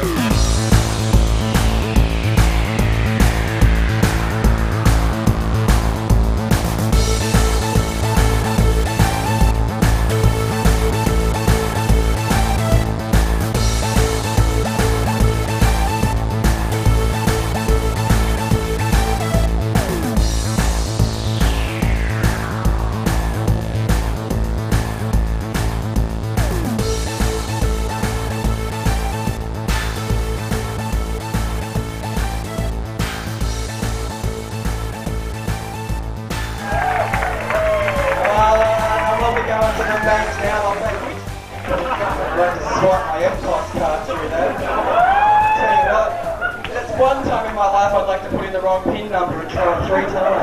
Woo! Banks now. I'll take to swipe my EFTPOS card through that. Tell you what, that's one time in my life I'd like to put in the wrong pin number and try it three times.